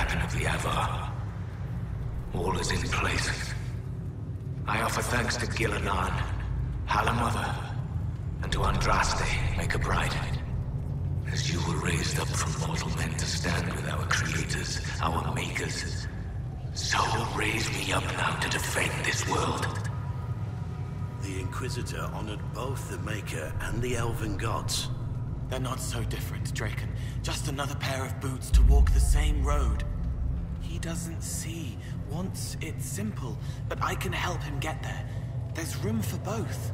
Dragon of the Avvar. All is in place. I offer thanks to Ghilan'nain, Halamother, and to Andraste, Maker Bride. As you were raised up from mortal men to stand with our creators, our makers, so raise me up now to defend this world. The Inquisitor honored both the Maker and the Elven gods. They're not so different, Draken. Just another pair of boots to walk the same road. Doesn't see, wants it simple, but I can help him get there. There's room for both.